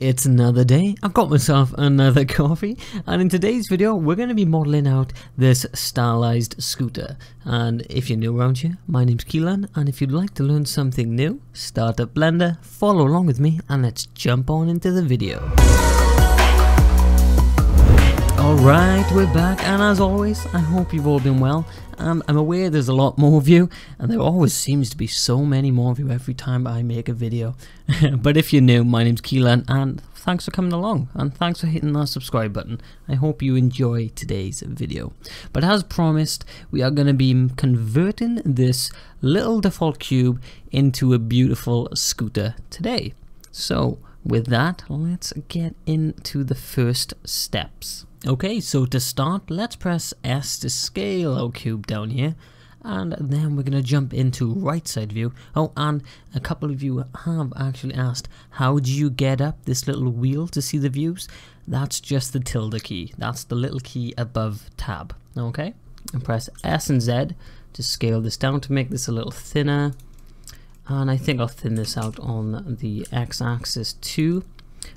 It's another day, I've got myself another coffee, and in today's video we're going to be modelling out this stylized scooter. And if you're new around here, my name's Keelan, and if you'd like to learn something new, start up Blender, follow along with me, and let's jump on into the video. Alright, we're back, and as always, I hope you've all been well. Um, I'm aware there's a lot more of you, and there always seems to be so many more of you every time I make a video. but if you're new, my name's Keelan, and thanks for coming along, and thanks for hitting that subscribe button. I hope you enjoy today's video. But as promised, we are going to be converting this little default cube into a beautiful scooter today. So, with that, let's get into the first steps. Okay, so to start, let's press S to scale our cube down here. And then we're going to jump into right side view. Oh, and a couple of you have actually asked, how do you get up this little wheel to see the views? That's just the tilde key. That's the little key above tab. Okay, and press S and Z to scale this down to make this a little thinner. And I think I'll thin this out on the X axis too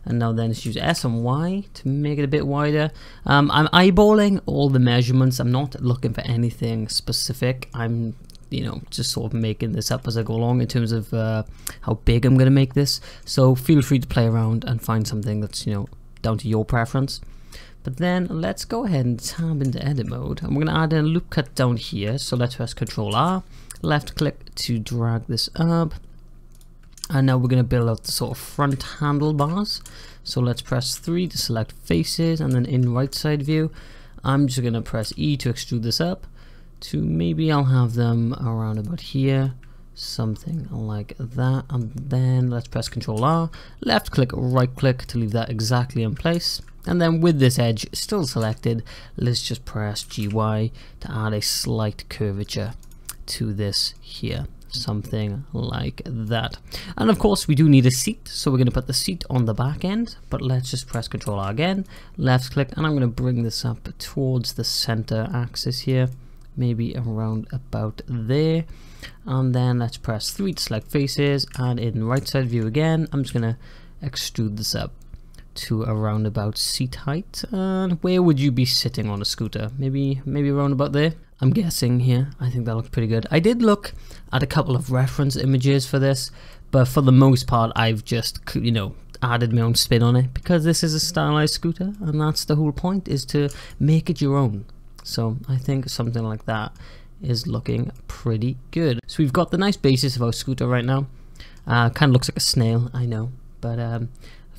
and now then let's use S and Y to make it a bit wider. Um, I'm eyeballing all the measurements. I'm not looking for anything specific. I'm you know just sort of making this up as I go along in terms of uh, how big I'm going to make this. So feel free to play around and find something that's you know down to your preference. But then let's go ahead and tab into edit mode and we're going to add a loop cut down here. So let's press Control R, left click to drag this up and now we're going to build out the sort of front handlebars. So let's press 3 to select faces and then in right side view, I'm just going to press E to extrude this up to maybe I'll have them around about here something like that. And then let's press Ctrl R left click right click to leave that exactly in place. And then with this edge still selected let's just press GY to add a slight curvature to this here something like that. And of course we do need a seat, so we're going to put the seat on the back end, but let's just press Control R again, left click, and I'm going to bring this up towards the center axis here, maybe around about there. And then let's press 3 to select faces, and in right side view again, I'm just going to extrude this up to around about seat height. And where would you be sitting on a scooter? Maybe, maybe around about there? I'm guessing here. I think that looks pretty good. I did look at a couple of reference images for this, but for the most part, I've just, you know, added my own spin on it because this is a stylized scooter and that's the whole point is to make it your own. So I think something like that is looking pretty good. So we've got the nice basis of our scooter right now. Uh, kind of looks like a snail, I know, but um,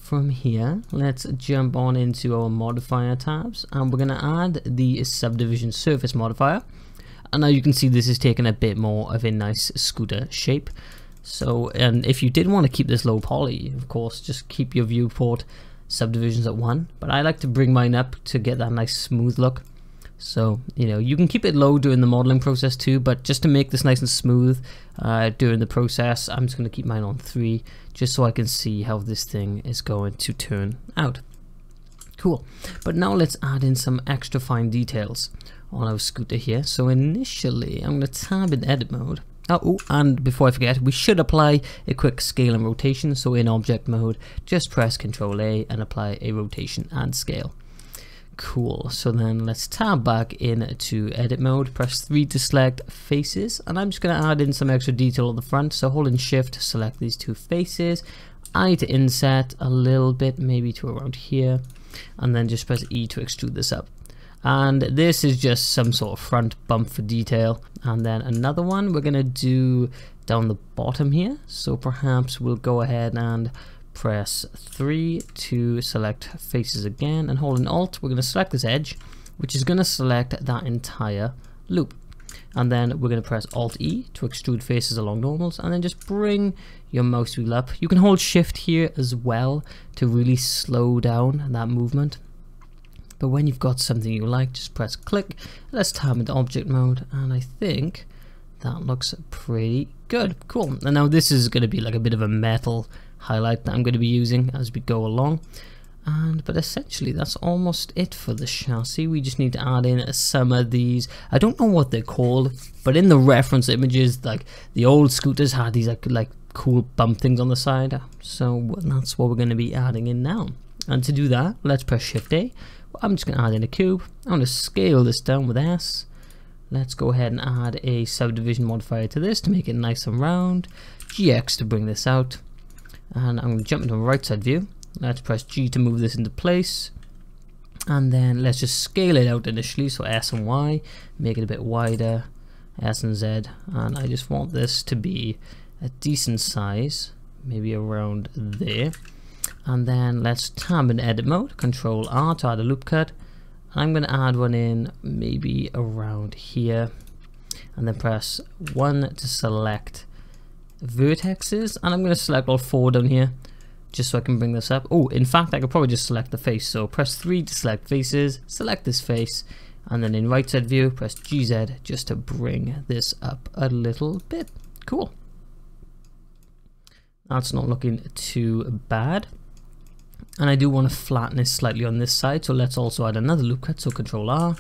from here, let's jump on into our modifier tabs and we're going to add the subdivision surface modifier. And now you can see this is taking a bit more of a nice scooter shape. So, and if you did want to keep this low poly, of course, just keep your viewport subdivisions at 1. But I like to bring mine up to get that nice smooth look. So, you know, you can keep it low during the modeling process too, but just to make this nice and smooth uh, during the process, I'm just going to keep mine on 3, just so I can see how this thing is going to turn out. Cool. But now let's add in some extra fine details on our scooter here. So initially, I'm going to tab in edit mode. Oh, oh, and before I forget, we should apply a quick scale and rotation. So in object mode, just press Ctrl A and apply a rotation and scale. Cool, so then let's tab back in to edit mode, press 3 to select faces, and I'm just going to add in some extra detail on the front, so holding shift select these two faces, I to inset a little bit, maybe to around here, and then just press E to extrude this up. And this is just some sort of front bump for detail, and then another one we're going to do down the bottom here, so perhaps we'll go ahead and press 3 to select faces again and holding alt. We're going to select this edge which is going to select that entire loop. And then we're going to press alt E to extrude faces along normals and then just bring your mouse wheel up. You can hold shift here as well to really slow down that movement. But when you've got something you like just press click. Let's tab into object mode and I think that looks pretty good. Cool. And now this is going to be like a bit of a metal highlight that I'm going to be using as we go along and but essentially that's almost it for the chassis we just need to add in some of these I don't know what they're called but in the reference images like the old scooters had these like, like cool bump things on the side. So that's what we're going to be adding in now. And to do that, let's press Shift A. I'm just going to add in a cube. I'm going to scale this down with S. Let's go ahead and add a subdivision modifier to this to make it nice and round. GX to bring this out. And I'm going to jump into right side view. Let's press G to move this into place. And then let's just scale it out initially. So S and Y, make it a bit wider. S and Z. And I just want this to be a decent size. Maybe around there. And then let's tab in edit mode. Control R to add a loop cut. I'm going to add one in maybe around here. And then press 1 to select vertexes. And I'm going to select all four down here just so I can bring this up. Oh, in fact, I could probably just select the face. So press 3 to select faces, select this face, and then in right side view, press GZ just to bring this up a little bit. Cool. That's not looking too bad. And I do want to flatten this slightly on this side, so let's also add another loop cut, so Control R.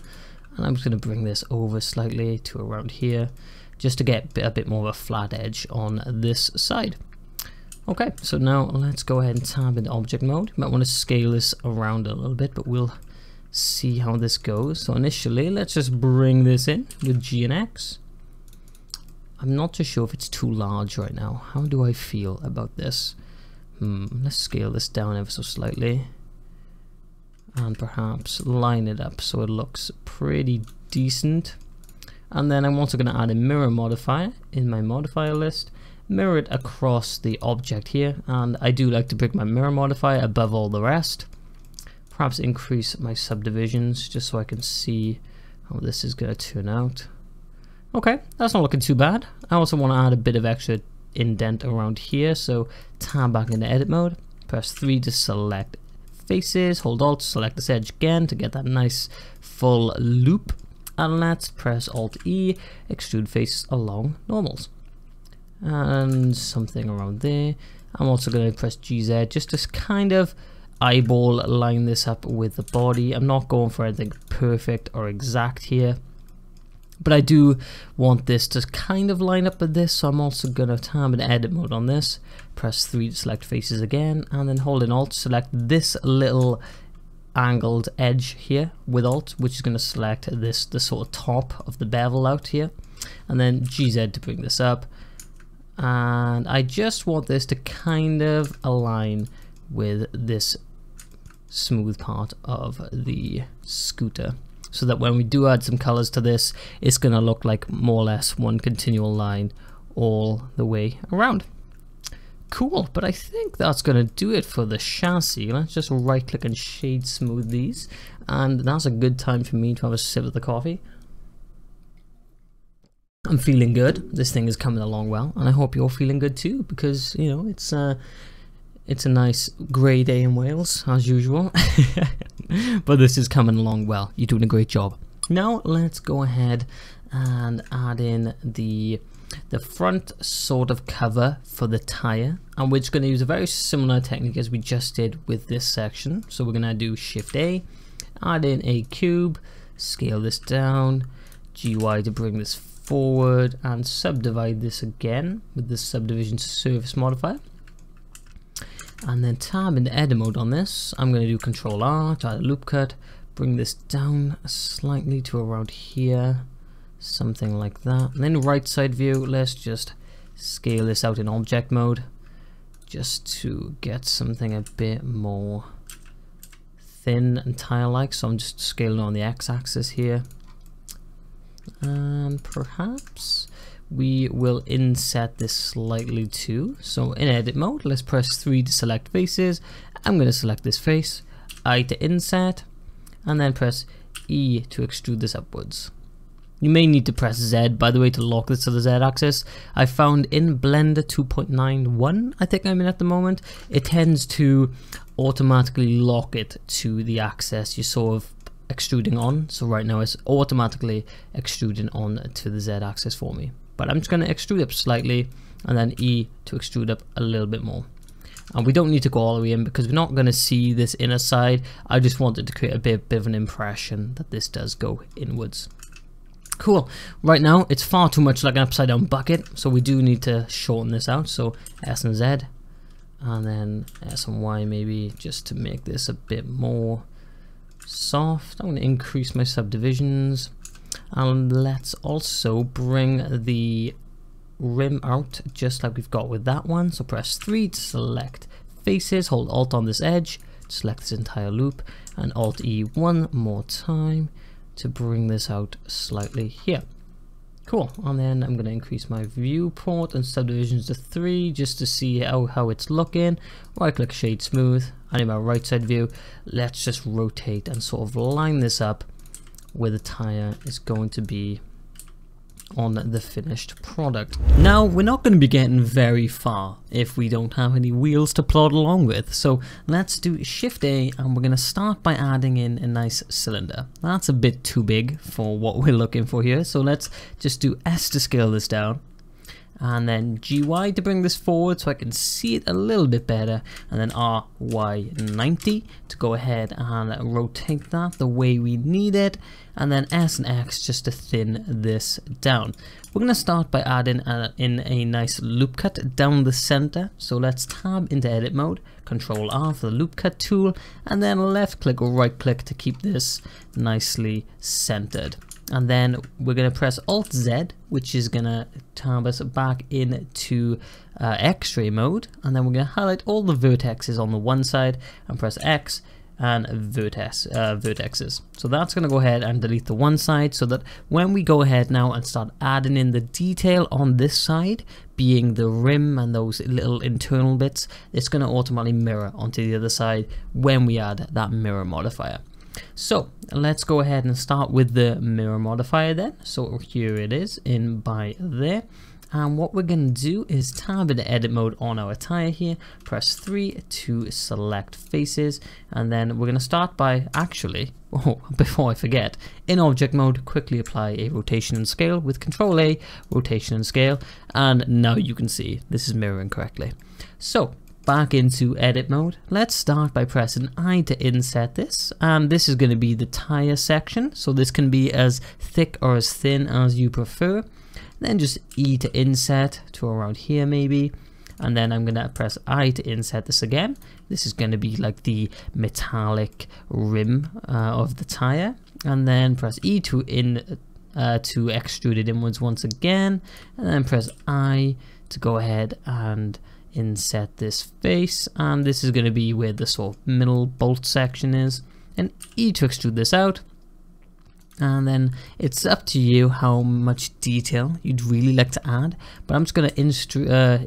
And I'm just going to bring this over slightly to around here, just to get a bit more of a flat edge on this side. Okay, so now let's go ahead and tab into object mode. You might want to scale this around a little bit, but we'll see how this goes. So initially, let's just bring this in with G and X. I'm not too sure if it's too large right now. How do I feel about this? Hmm, let's scale this down ever so slightly. And perhaps line it up so it looks pretty decent. And then I'm also going to add a mirror modifier in my modifier list. Mirror it across the object here and I do like to pick my mirror modifier above all the rest. Perhaps increase my subdivisions just so I can see how this is going to turn out. Okay that's not looking too bad. I also want to add a bit of extra indent around here so tab back into edit mode. Press 3 to select faces. Hold alt select this edge again to get that nice full loop and let's press alt E extrude face along normals and something around there. I'm also going to press GZ just to kind of eyeball line this up with the body. I'm not going for anything perfect or exact here. But I do want this to kind of line up with this, so I'm also going to tab in edit mode on this. Press 3 to select faces again, and then hold in Alt, to select this little angled edge here with Alt, which is going to select this the sort of top of the bevel out here. And then GZ to bring this up and I just want this to kind of align with this smooth part of the scooter so that when we do add some colors to this it's gonna look like more or less one continual line all the way around cool but I think that's gonna do it for the chassis let's just right click and shade smooth these and that's a good time for me to have a sip of the coffee I'm feeling good. This thing is coming along well, and I hope you're feeling good too, because you know it's uh, it's a nice grey day in Wales as usual. but this is coming along well. You're doing a great job. Now let's go ahead and add in the the front sort of cover for the tire and we're just going to use a very similar technique as we just did with this section. So we're going to do shift A add in a cube scale this down GY to bring this forward and subdivide this again with the subdivision surface modifier. And then tab into edit mode on this. I'm going to do control R to add a loop cut bring this down slightly to around here something like that and then right side view let's just scale this out in object mode just to get something a bit more thin and tile like so I'm just scaling on the x-axis here and perhaps we will inset this slightly too. So in edit mode, let's press 3 to select faces. I'm going to select this face, I to inset, and then press E to extrude this upwards. You may need to press Z, by the way, to lock this to the Z axis. I found in Blender 2.91, I think I'm in at the moment, it tends to automatically lock it to the axis you sort of extruding on. So right now it's automatically extruding on to the Z axis for me. But I'm just going to extrude up slightly and then E to extrude up a little bit more. And we don't need to go all the way in because we're not going to see this inner side. I just wanted to create a bit, bit of an impression that this does go inwards. Cool. Right now, it's far too much like an upside down bucket, so we do need to shorten this out. So S and Z, and then S and Y maybe, just to make this a bit more soft. I'm going to increase my subdivisions. And let's also bring the rim out just like we've got with that one. So press 3 to select faces, hold Alt on this edge, select this entire loop, and Alt E one more time to bring this out slightly here. Cool, and then I'm going to increase my viewport and subdivisions to 3 just to see how, how it's looking. Right click shade smooth, and in my right side view, let's just rotate and sort of line this up where the tire is going to be on the finished product. Now, we're not going to be getting very far if we don't have any wheels to plod along with, so let's do Shift A and we're going to start by adding in a nice cylinder. That's a bit too big for what we're looking for here, so let's just do S to scale this down and then GY to bring this forward so I can see it a little bit better. And then RY90 to go ahead and rotate that the way we need it. And then S and X just to thin this down. We're going to start by adding a, in a nice loop cut down the center. So let's tab into edit mode control R for the loop cut tool and then left click or right click to keep this nicely centered and then we're going to press Alt Z which is going to tab us back into uh, x-ray mode and then we're going to highlight all the vertexes on the one side and press X and vertex, uh, vertexes. So that's going to go ahead and delete the one side so that when we go ahead now and start adding in the detail on this side, being the rim and those little internal bits, it's going to automatically mirror onto the other side when we add that mirror modifier. So let's go ahead and start with the mirror modifier then. So here it is in by there. And what we're going to do is tab into edit mode on our tire here, press 3 to select faces, and then we're going to start by actually, oh, before I forget, in object mode, quickly apply a rotation and scale with control A, rotation and scale, and now you can see this is mirroring correctly. So back into edit mode. Let's start by pressing I to inset this and this is going to be the tire section so this can be as thick or as thin as you prefer. Then just E to inset to around here maybe and then I'm going to press I to inset this again. This is going to be like the metallic rim uh, of the tire and then press E to in uh, to extrude it inwards once again and then press I to go ahead and inset this face. And this is going to be where the sort of middle bolt section is. And E to extrude this out. And then it's up to you how much detail you'd really like to add. But I'm just going to uh,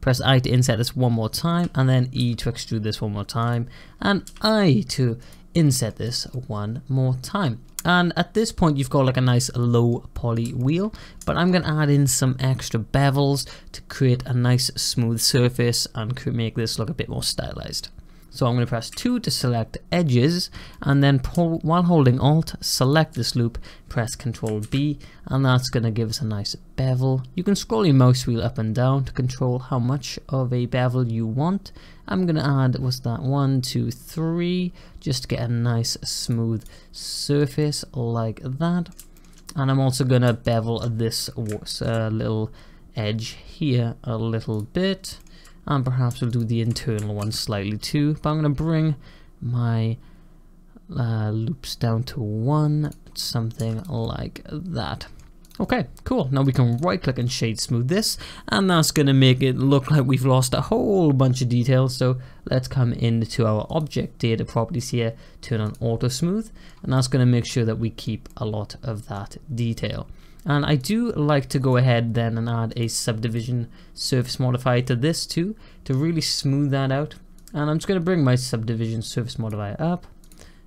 press I to inset this one more time and then E to extrude this one more time and I to inset this one more time and at this point you've got like a nice low poly wheel but I'm going to add in some extra bevels to create a nice smooth surface and make this look a bit more stylized. So I'm going to press 2 to select edges and then pull, while holding alt select this loop press Ctrl B and that's going to give us a nice bevel. You can scroll your mouse wheel up and down to control how much of a bevel you want. I'm going to add what's that one two three just to get a nice smooth surface like that and I'm also going to bevel this uh, little edge here a little bit and perhaps we'll do the internal one slightly too but I'm going to bring my uh, loops down to one something like that. Okay cool. Now we can right click and shade smooth this and that's going to make it look like we've lost a whole bunch of details. So let's come into our object data properties here turn on auto smooth and that's going to make sure that we keep a lot of that detail and I do like to go ahead then and add a subdivision surface modifier to this too, to really smooth that out. And I'm just going to bring my subdivision surface modifier up.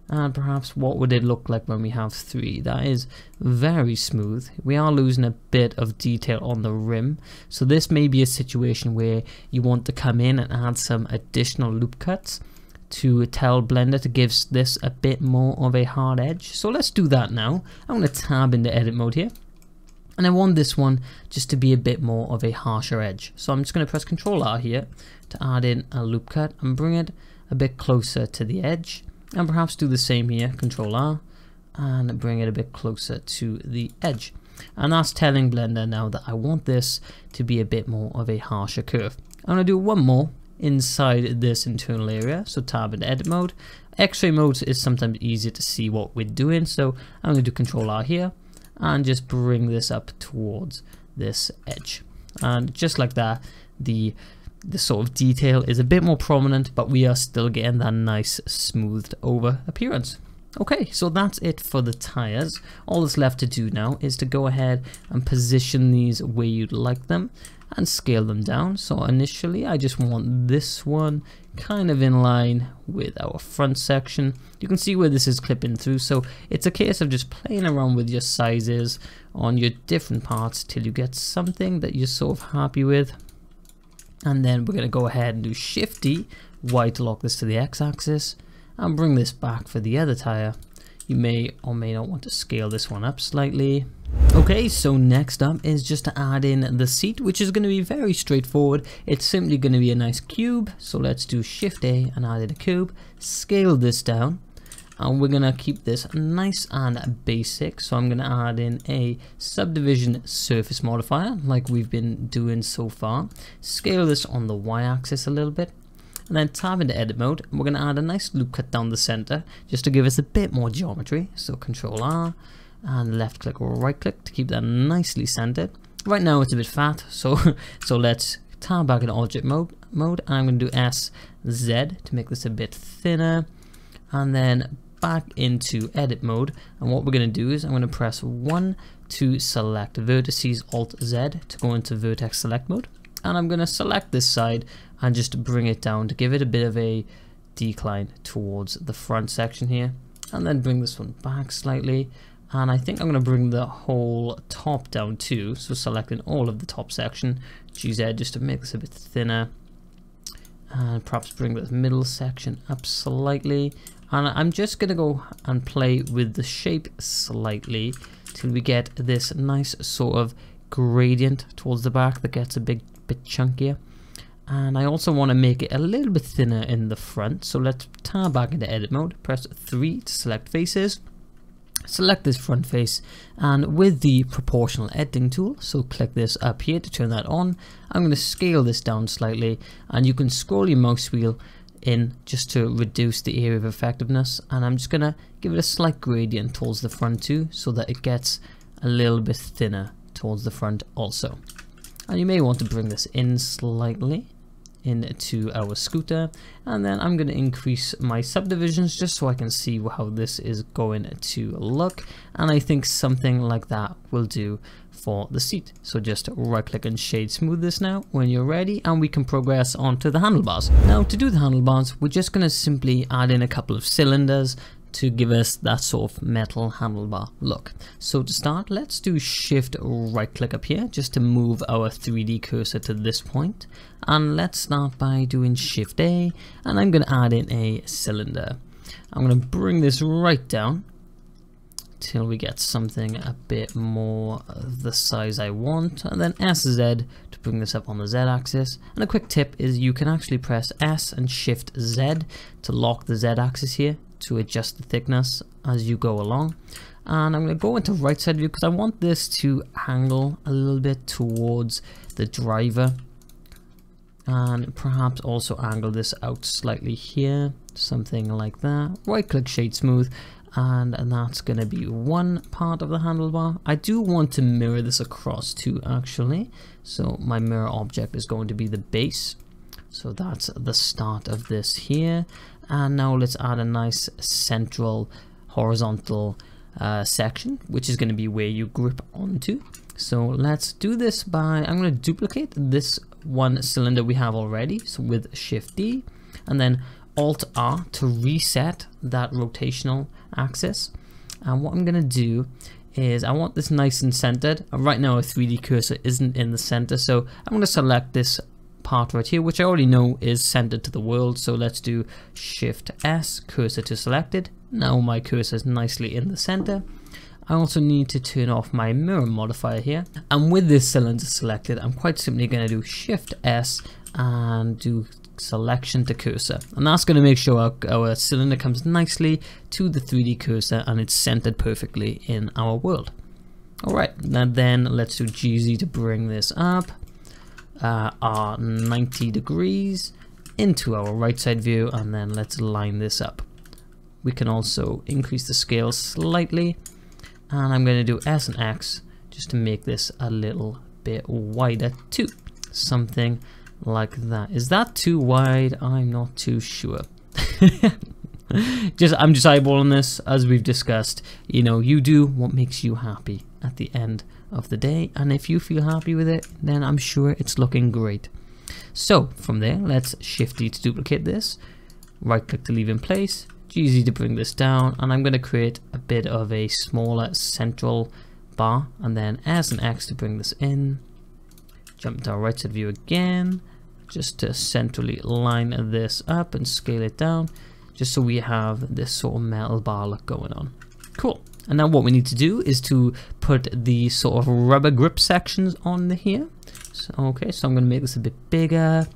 And perhaps what would it look like when we have three? That is very smooth. We are losing a bit of detail on the rim. So this may be a situation where you want to come in and add some additional loop cuts to tell Blender to give this a bit more of a hard edge. So let's do that now. I'm going to tab into edit mode here and I want this one just to be a bit more of a harsher edge. So I'm just going to press Ctrl R here to add in a loop cut and bring it a bit closer to the edge. And perhaps do the same here, Ctrl R, and bring it a bit closer to the edge. And that's telling Blender now that I want this to be a bit more of a harsher curve. I'm going to do one more inside this internal area. So tab into edit mode. X-ray mode is sometimes easier to see what we're doing. So I'm going to do control R here and just bring this up towards this edge. And just like that, the the sort of detail is a bit more prominent, but we are still getting that nice smoothed over appearance. Okay, so that's it for the tires. All that's left to do now is to go ahead and position these where you'd like them and scale them down. So initially I just want this one kind of in line with our front section. You can see where this is clipping through. So it's a case of just playing around with your sizes on your different parts till you get something that you're sort of happy with. And then we're going to go ahead and do Shift D, Y to lock this to the X axis and bring this back for the other tire. You may or may not want to scale this one up slightly. Okay, so next up is just to add in the seat, which is going to be very straightforward. It's simply going to be a nice cube. So let's do Shift A and add in a cube, scale this down. And we're going to keep this nice and basic. So I'm going to add in a subdivision surface modifier like we've been doing so far. Scale this on the Y axis a little bit and then tab into edit mode and we're going to add a nice loop cut down the center just to give us a bit more geometry so control R and left click or right click to keep that nicely centered. Right now it's a bit fat so so let's tab back into object mode mode. I'm going to do S Z to make this a bit thinner and then back into edit mode. And what we're going to do is I'm going to press 1 to select vertices alt Z to go into vertex select mode. And I'm going to select this side and just bring it down to give it a bit of a decline towards the front section here. And then bring this one back slightly and I think I'm going to bring the whole top down too so selecting all of the top section. GZ just to make this a bit thinner. And perhaps bring the middle section up slightly. And I'm just going to go and play with the shape slightly till we get this nice sort of gradient towards the back that gets a big bit chunkier. And I also want to make it a little bit thinner in the front so let's tab back into edit mode. Press 3 to select faces select this front face and with the proportional editing tool so click this up here to turn that on I'm going to scale this down slightly and you can scroll your mouse wheel in just to reduce the area of effectiveness and I'm just going to give it a slight gradient towards the front too so that it gets a little bit thinner towards the front also. And you may want to bring this in slightly into our scooter and then I'm going to increase my subdivisions just so I can see how this is going to look and I think something like that will do for the seat. So just right click and shade smooth this now when you're ready and we can progress on to the handlebars. Now to do the handlebars we're just going to simply add in a couple of cylinders to give us that sort of metal handlebar look. So to start, let's do shift right click up here just to move our 3D cursor to this point. And let's start by doing shift A and I'm going to add in a cylinder. I'm going to bring this right down till we get something a bit more the size I want and then SZ to bring this up on the Z axis and a quick tip is you can actually press S and shift Z to lock the Z axis here to adjust the thickness as you go along. And I'm going to go into right side view because I want this to angle a little bit towards the driver. And perhaps also angle this out slightly here something like that. Right click shade smooth. And, and that's going to be one part of the handlebar. I do want to mirror this across too actually. So my mirror object is going to be the base. So that's the start of this here and now let's add a nice central horizontal uh, section which is going to be where you grip onto. So let's do this by I'm going to duplicate this one cylinder we have already so with shift D and then alt R to reset that rotational axis. And what I'm going to do is I want this nice and centered. Right now a 3D cursor isn't in the center so I'm going to select this part right here, which I already know is centered to the world. So let's do Shift S, cursor to selected. Now my cursor is nicely in the center. I also need to turn off my mirror modifier here. And with this cylinder selected, I'm quite simply going to do Shift S and do selection to cursor. And that's going to make sure our, our cylinder comes nicely to the 3D cursor and it's centered perfectly in our world. Alright, now then let's do GZ to bring this up. Uh, R 90 degrees into our right side view and then let's line this up. We can also increase the scale slightly and I'm going to do S and X just to make this a little bit wider too. Something like that. Is that too wide? I'm not too sure. just I'm just eyeballing this as we've discussed. You know, you do what makes you happy at the end of the day and if you feel happy with it then I'm sure it's looking great. So from there let's shift D to duplicate this, right click to leave in place, GZ to bring this down and I'm going to create a bit of a smaller central bar and then S and X to bring this in, jump to our right side view again just to centrally line this up and scale it down just so we have this sort of metal bar look going on. Cool. And now what we need to do is to put the sort of rubber grip sections on here. So, okay, so I'm going to make this a bit bigger.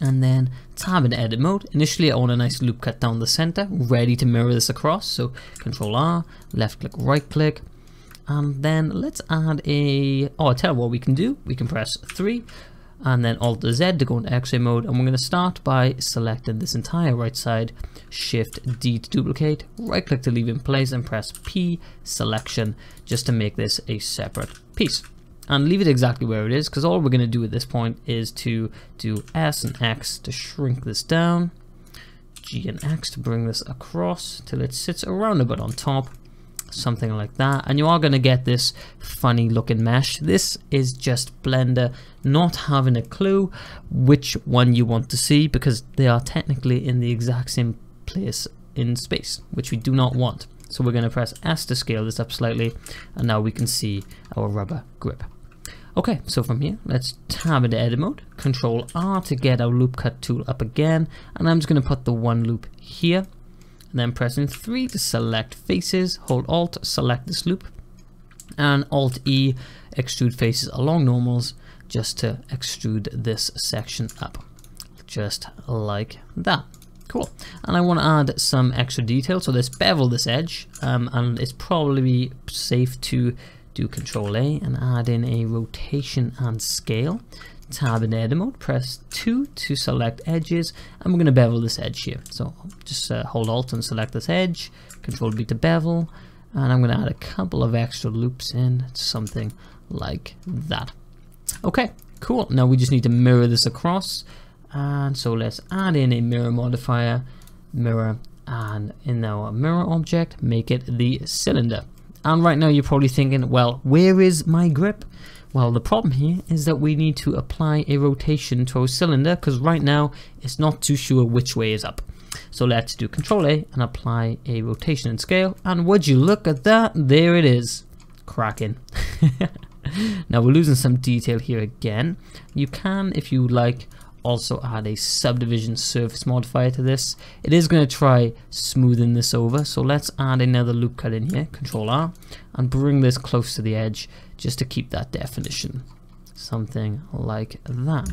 And then tab in edit mode. Initially, I want a nice loop cut down the center, ready to mirror this across. So control R, left click, right click. And then let's add a, oh, I tell you what we can do. We can press 3 and then Alt Z to go into X-ray mode and we're going to start by selecting this entire right side. Shift D to duplicate right click to leave in place and press P selection just to make this a separate piece. And leave it exactly where it is because all we're going to do at this point is to do S and X to shrink this down G and X to bring this across till it sits around about on top something like that. And you are going to get this funny looking mesh. This is just blender not having a clue which one you want to see because they are technically in the exact same place in space which we do not want. So we're going to press S to scale this up slightly and now we can see our rubber grip. Okay, so from here, let's tab into edit mode, control R to get our loop cut tool up again, and I'm just going to put the one loop here, and then pressing 3 to select faces, hold Alt, select this loop, and Alt E, extrude faces along normals, just to extrude this section up, just like that. Cool. And I want to add some extra detail, so let's bevel this edge, um, and it's probably safe to do Control A and add in a rotation and scale tab in edit mode, press 2 to select edges, and we're going to bevel this edge here. So just uh, hold Alt and select this edge, Control B to bevel, and I'm going to add a couple of extra loops in, something like that. Okay, cool. Now we just need to mirror this across, and so let's add in a mirror modifier, mirror, and in our mirror object, make it the cylinder. And right now you're probably thinking, well, where is my grip? Well, the problem here is that we need to apply a rotation to our cylinder because right now it's not too sure which way is up. So let's do Control A and apply a rotation and scale. And would you look at that? There it is. Cracking. now we're losing some detail here again. You can, if you like, also add a subdivision surface modifier to this. It is going to try smoothing this over, so let's add another loop cut in here, Control R, and bring this close to the edge just to keep that definition. Something like that.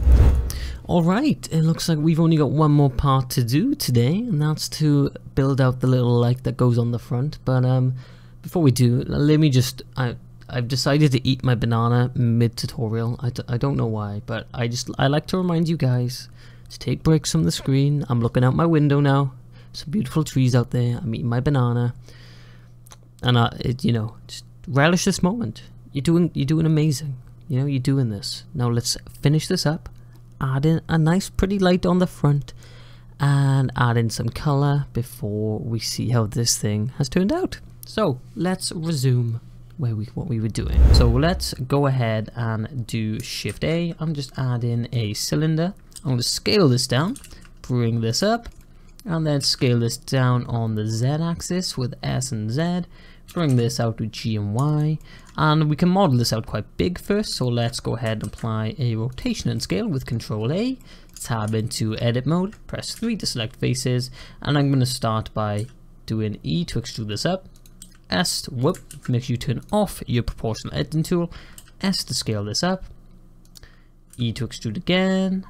Alright, it looks like we've only got one more part to do today, and that's to build out the little light that goes on the front, but um, before we do, let me just... I, I've decided to eat my banana mid-tutorial. I don't know why, but I just I like to remind you guys to take breaks from the screen. I'm looking out my window now. Some beautiful trees out there. I'm eating my banana, and I, it, you know, just relish this moment. You're doing you're doing amazing. You know, you're doing this. Now let's finish this up. Add in a nice pretty light on the front and add in some color before we see how this thing has turned out. So let's resume where we what we were doing. So let's go ahead and do Shift A. I'm just add in a cylinder. I'm going to scale this down, bring this up, and then scale this down on the Z axis with S and Z. Bring this out to G and Y, and we can model this out quite big first. So let's go ahead and apply a rotation and scale with Control A. Tab into Edit mode, press 3 to select faces, and I'm going to start by doing E to extrude this up, S whoop, make sure you turn off your proportional editing tool, S to scale this up, E to extrude again,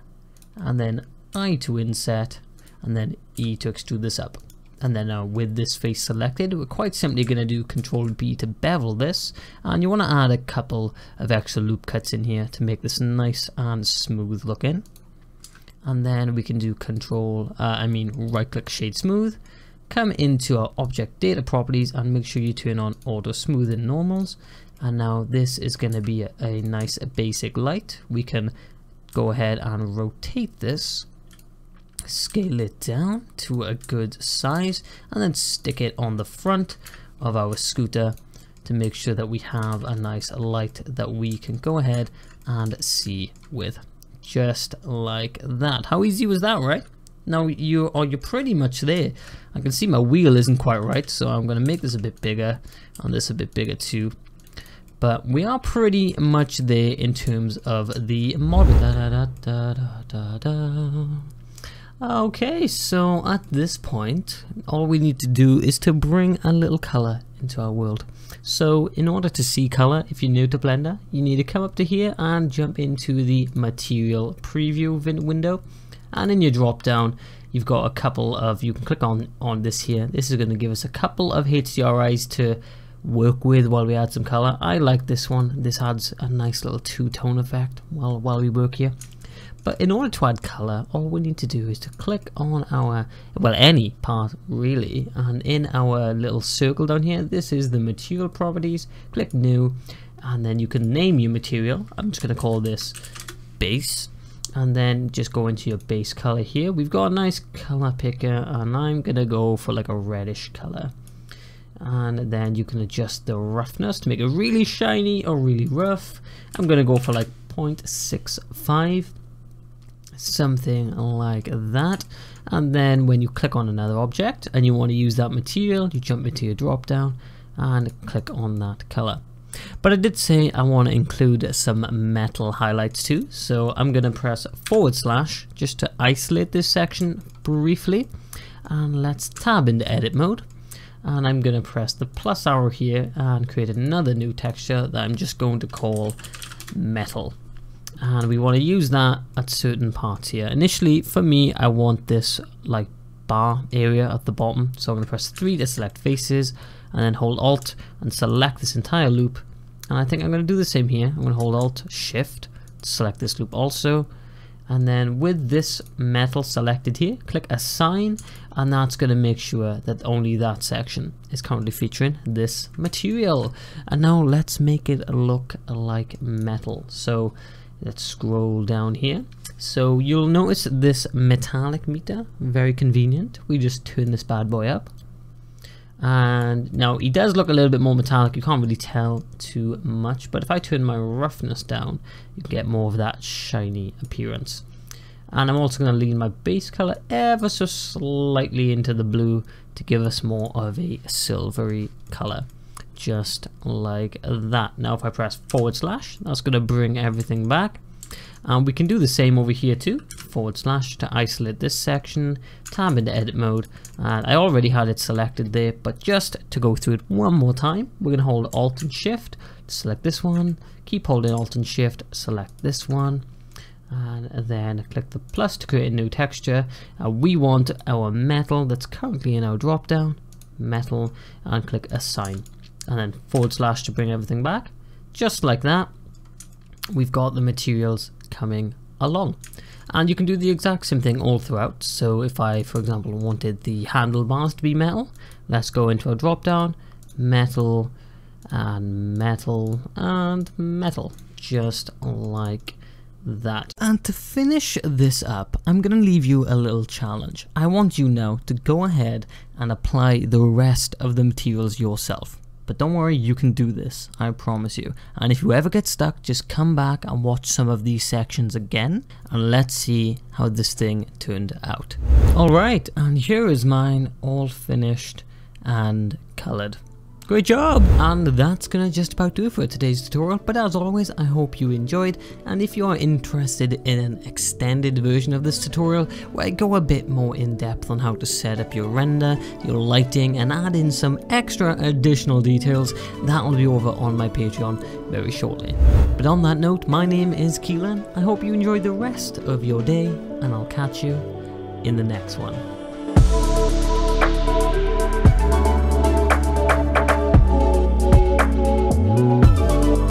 and then I to inset, and then E to extrude this up. and then uh, with this face selected we're quite simply going to do control B to bevel this. And you want to add a couple of extra loop cuts in here to make this nice and smooth looking. And then we can do control uh, I mean right click shade smooth come into our object data properties and make sure you turn on auto smooth and normals. And now this is going to be a, a nice basic light. We can go ahead and rotate this scale it down to a good size and then stick it on the front of our scooter to make sure that we have a nice light that we can go ahead and see with. Just like that. How easy was that right now you are you're pretty much there I can see my wheel isn't quite right so I'm gonna make this a bit bigger and this a bit bigger too but we are pretty much there in terms of the model da, da, da, Okay, so at this point, all we need to do is to bring a little color into our world. So in order to see color, if you're new to Blender, you need to come up to here and jump into the material preview window. And in your drop down, you've got a couple of, you can click on, on this here. This is going to give us a couple of HDRIs to work with while we add some color. I like this one. This adds a nice little two-tone effect while, while we work here. But in order to add color, all we need to do is to click on our, well, any part really, and in our little circle down here, this is the material properties, click new, and then you can name your material. I'm just going to call this base, and then just go into your base color here. We've got a nice color picker, and I'm to go for like a reddish color. And then you can adjust the roughness to make it really shiny or really rough. I'm to go for like 0.65 something like that and then when you click on another object and you want to use that material you jump into your drop down and click on that color but I did say I want to include some metal highlights too so I'm gonna press forward slash just to isolate this section briefly and let's tab into edit mode and I'm gonna press the plus arrow here and create another new texture that I'm just going to call metal and we want to use that at certain parts here. Initially, for me, I want this like bar area at the bottom. So I'm going to press 3 to select faces and then hold Alt and select this entire loop. And I think I'm going to do the same here. I'm going to hold Alt, Shift, select this loop also. And then with this metal selected here, click Assign, and that's going to make sure that only that section is currently featuring this material. And now let's make it look like metal. So Let's scroll down here. So you'll notice this metallic meter, very convenient. We just turn this bad boy up. And now he does look a little bit more metallic, you can't really tell too much, but if I turn my roughness down, you get more of that shiny appearance. And I'm also going to lean my base color ever so slightly into the blue to give us more of a silvery color just like that. Now if I press forward slash, that's going to bring everything back. And we can do the same over here too, forward slash to isolate this section, tab into edit mode, and I already had it selected there, but just to go through it one more time, we're going to hold Alt and Shift to select this one, keep holding Alt and Shift, select this one, and then click the plus to create a new texture. Uh, we want our metal that's currently in our drop down, metal, and click assign and then forward slash to bring everything back. Just like that, we've got the materials coming along. And you can do the exact same thing all throughout. So if I, for example, wanted the handlebars to be metal, let's go into a drop down, metal, and metal, and metal. Just like that. And to finish this up, I'm going to leave you a little challenge. I want you now to go ahead and apply the rest of the materials yourself. But don't worry, you can do this, I promise you. And if you ever get stuck, just come back and watch some of these sections again, and let's see how this thing turned out. Alright, and here is mine all finished and coloured. Great job! And that's gonna just about do it for today's tutorial, but as always, I hope you enjoyed, and if you are interested in an extended version of this tutorial, where I go a bit more in depth on how to set up your render, your lighting, and add in some extra additional details, that will be over on my Patreon very shortly. But on that note, my name is Keelan, I hope you enjoy the rest of your day, and I'll catch you in the next one.